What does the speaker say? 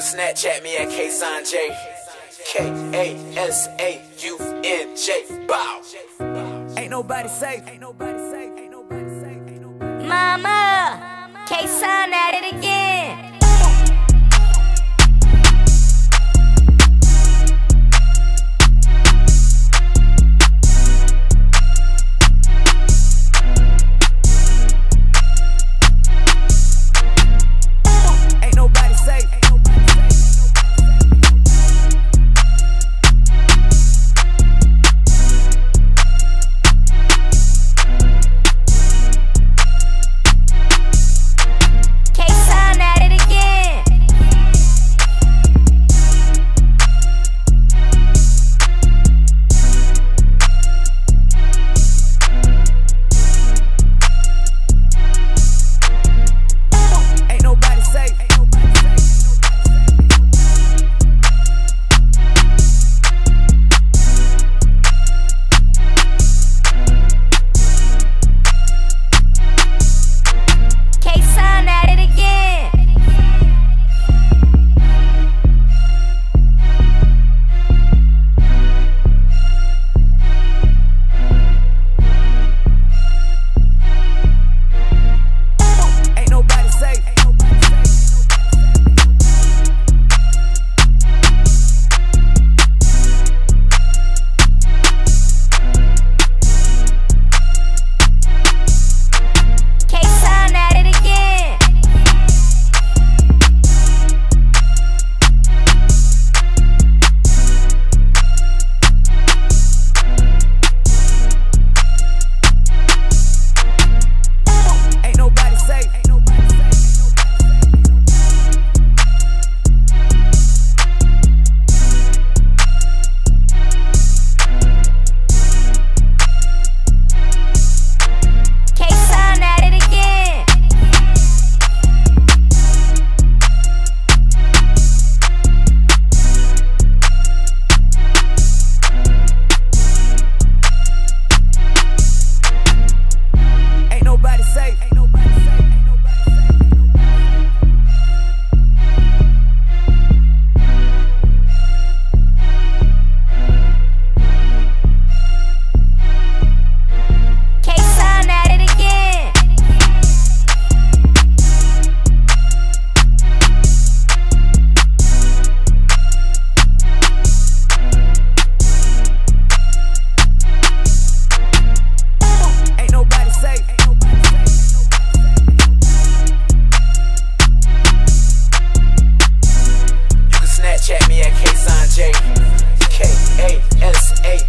can Snapchat me at KaSaunJ. K A S A U N J. Bow. Ain't nobody safe. Ain't nobody safe. Ain't nobody safe. Ain't nobody safe. Mama. K-Sign at it again. Snapchat me at K K A S A